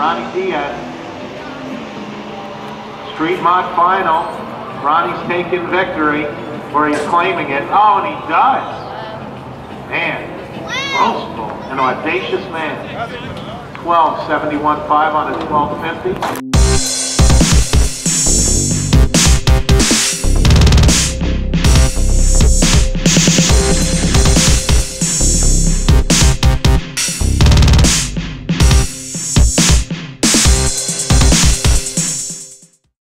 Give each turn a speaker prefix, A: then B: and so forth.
A: Ronnie Diaz. Street Mod Final. Ronnie's taking victory, or he's claiming it. Oh, and he does. Man, boastful, an audacious man. 12, 71.5 on a 1250.